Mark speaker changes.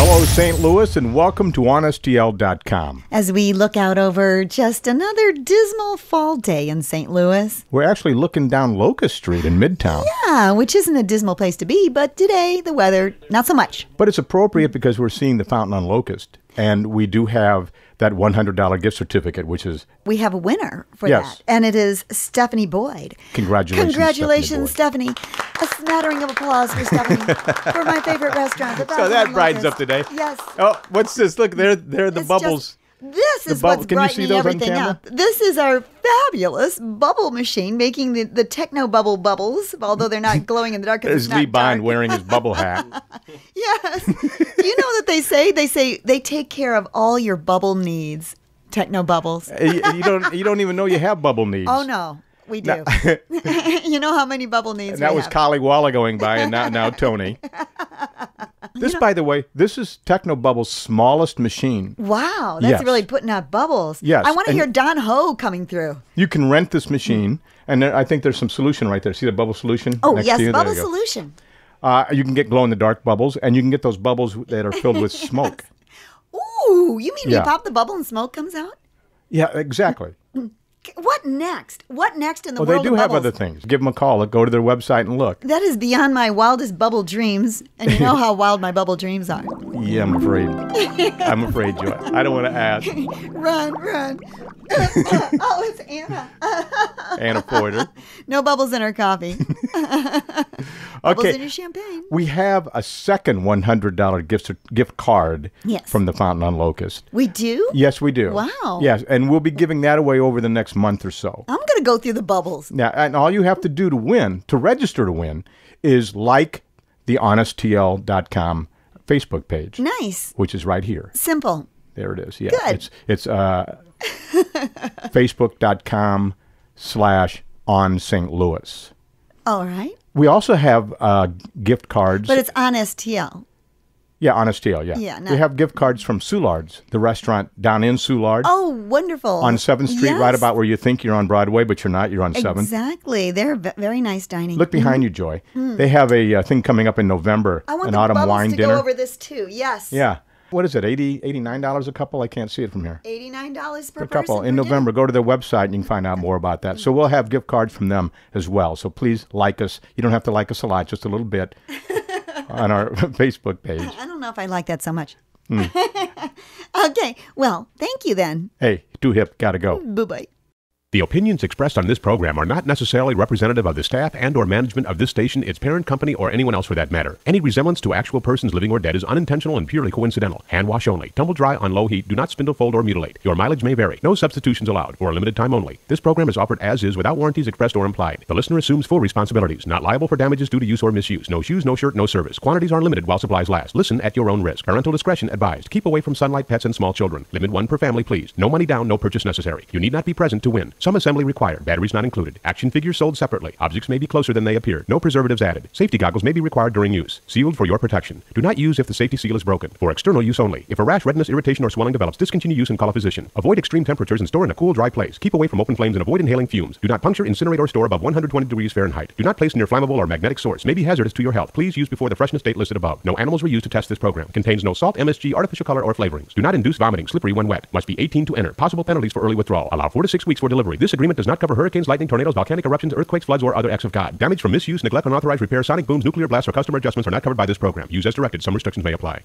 Speaker 1: Oh Hello, St. Louis, and welcome to OnStL.com.
Speaker 2: As we look out over just another dismal fall day in St. Louis.
Speaker 1: We're actually looking down Locust Street in Midtown.
Speaker 2: Yeah, which isn't a dismal place to be, but today the weather, not so much.
Speaker 1: But it's appropriate because we're seeing the fountain on Locust, and we do have that $100 gift certificate, which is
Speaker 2: We have a winner for
Speaker 1: Yes.
Speaker 2: that, and it is Stephanie Boyd.
Speaker 1: Congratulations,
Speaker 2: Congratulations,
Speaker 1: Stephanie
Speaker 2: Stephanie. A smattering of applause for Stephanie for my favorite restaurant.
Speaker 1: so that brightens up today.
Speaker 2: Yes.
Speaker 1: Oh, what's this? Look, there, there are the
Speaker 2: It's
Speaker 1: bubbles.
Speaker 2: just- this
Speaker 1: The
Speaker 2: is
Speaker 1: bubble-
Speaker 2: what's
Speaker 1: can you see
Speaker 2: brightening
Speaker 1: those
Speaker 2: everything up. This is our fabulous bubble machine making the, the techno bubble bubbles, although they're not glowing in the dark.
Speaker 1: There's Lee
Speaker 2: not
Speaker 1: Bond wearing his bubble hat.
Speaker 2: Yes. Do you know that they say they say they take care of all your bubble needs. Techno bubbles.
Speaker 1: Uh, you, you don't, you don't even know you have bubble needs.
Speaker 2: Oh no, we do. you know how many bubble needs
Speaker 1: And that was
Speaker 2: have.
Speaker 1: Kali Walla going by, and now, now Tony. This, by the way, this is Techno Bubble's smallest machine.
Speaker 2: Wow, that's
Speaker 1: Yes.
Speaker 2: really putting out bubbles.
Speaker 1: Yes,
Speaker 2: I want to hear Don Ho coming through.
Speaker 1: You can rent this machine, and there, I think there's some solution right there. See the bubble solution?
Speaker 2: Oh
Speaker 1: next
Speaker 2: yes,
Speaker 1: to you?
Speaker 2: Bubble
Speaker 1: you
Speaker 2: solution.
Speaker 1: Uh, you can get glow in the dark bubbles, and you can get those bubbles that are filled with smoke.
Speaker 2: Ooh, you mean
Speaker 1: Yeah.
Speaker 2: you pop the bubble and smoke comes out?
Speaker 1: Yeah, exactly.
Speaker 2: Next? What next in the world?
Speaker 1: Well, they do have other things. Give them a call. Go to their website and look.
Speaker 2: That is beyond my wildest bubble dreams, and you know how wild my bubble dreams are.
Speaker 1: Yeah, I'm afraid. I'm afraid, Joy. I don't want to ask.
Speaker 2: Run, run. Oh, oh, it's Anna.
Speaker 1: Anna Porter.
Speaker 2: No bubbles in her coffee. okay. Bubbles in your champagne.
Speaker 1: We have a second $100 gift gift card
Speaker 2: Yes.
Speaker 1: from the Fountain on Locust.
Speaker 2: We do?
Speaker 1: Yes, we do.
Speaker 2: Wow.
Speaker 1: Yes, and we'll be giving that away over the next month or so.
Speaker 2: I'm going to go through the bubbles.
Speaker 1: Now, and all you have to do to win, to register to win, is like the onstl.com Facebook page,
Speaker 2: Nice.
Speaker 1: which is right here.
Speaker 2: Simple.
Speaker 1: There it is. Yeah.
Speaker 2: Good.
Speaker 1: It's it's uh, facebook.com slash on St. Louis.
Speaker 2: All right.
Speaker 1: We also have uh, gift cards.
Speaker 2: But it's OnStL.
Speaker 1: yeah, OnStL, yeah.
Speaker 2: Yeah,
Speaker 1: we have gift cards from Soulard's, the restaurant down in Soulard
Speaker 2: Oh, wonderful.
Speaker 1: on 7th Street, right about where you think you're on Broadway, but you're not. You're on 7th.
Speaker 2: Exactly. They're v- very nice dining.
Speaker 1: Look behind you, Joy. They have a uh, thing coming up in November.
Speaker 2: I want
Speaker 1: an
Speaker 2: the
Speaker 1: autumn wine
Speaker 2: to
Speaker 1: dinner.
Speaker 2: go over this too. Yes.
Speaker 1: yeah. What is it, 80 $89 a couple? I can't see it from here.
Speaker 2: $89 per
Speaker 1: a couple in November. Go to their website and you can find out more about that. So we'll have gift cards from them as well. So please like us. You don't have to like us a lot, just a little bit on our Facebook page.
Speaker 2: I don't know if I like that so much.
Speaker 1: Hmm.
Speaker 2: okay. Well, thank you then.
Speaker 1: Hey, too hip, gotta go.
Speaker 2: Bye bye.
Speaker 3: The opinions expressed on this program are not necessarily representative of the staff and or management of this station, its parent company, or anyone else for that matter. Any resemblance to actual persons living or dead is unintentional and purely coincidental. Hand wash only. Tumble dry on low heat. Do not spindle fold or mutilate. Your mileage may vary. No substitutions allowed. For a limited time only. This program is offered as is without warranties expressed or implied. The listener assumes full responsibilities. Not liable for damages due to use or misuse. No shoes, no shirt, no service. Quantities are limited while supplies last. Listen at your own risk. Parental discretion advised. Keep away from sunlight, pets, and small children. Limit one per family, please. No money down, no purchase necessary. You need not be present to win. Some assembly required. Batteries not included. Action figures sold separately. Objects may be closer than they appear. No preservatives added. Safety goggles may be required during use. Sealed for your protection. Do not use if the safety seal is broken. For external use only. If a rash, redness, irritation, or swelling develops, discontinue use and call a physician. Avoid extreme temperatures and store in a cool, dry place. Keep away from open flames and avoid inhaling fumes. Do not puncture, incinerate, or store above 120 degrees Fahrenheit. Do not place near flammable or magnetic source. May be hazardous to your health. Please use before the freshness date listed above. No animals were used to test this program. Contains no salt, MSG, artificial color, or flavorings. Do not induce vomiting, slippery when wet. Must be 18 to enter. Possible penalties for early withdrawal. Allow 4 to 6 weeks for delivery. This agreement does not cover hurricanes, lightning, tornadoes, volcanic eruptions, earthquakes, floods, or other acts of God. Damage from misuse, neglect, unauthorized repair, sonic booms, nuclear blasts, or customer adjustments are not covered by this program. Use as directed. Some restrictions may apply.